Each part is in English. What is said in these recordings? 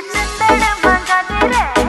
Sundara ಮಗನಿರೇ.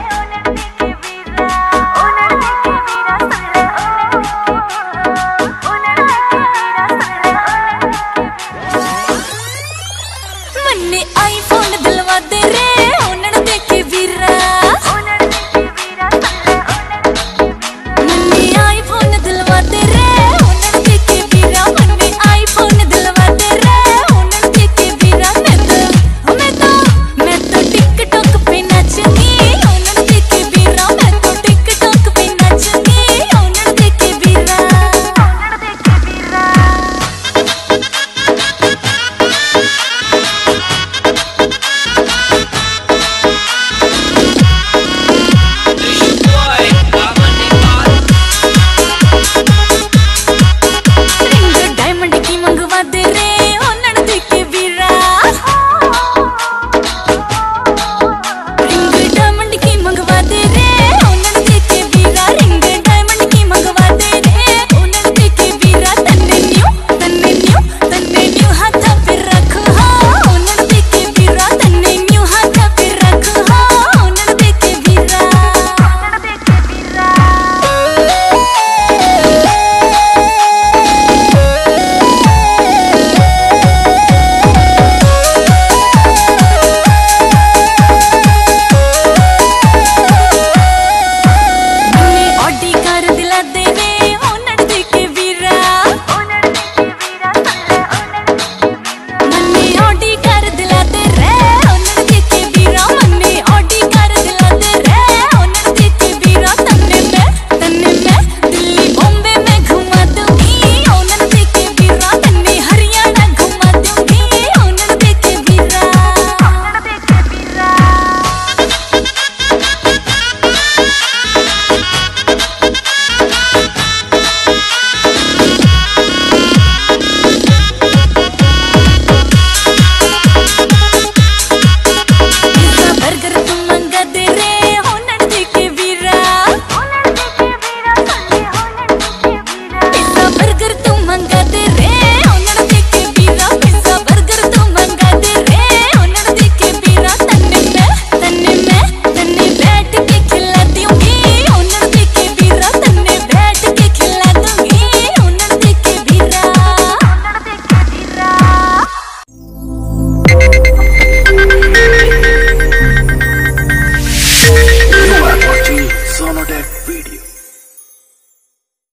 You are watching Sonodev Video.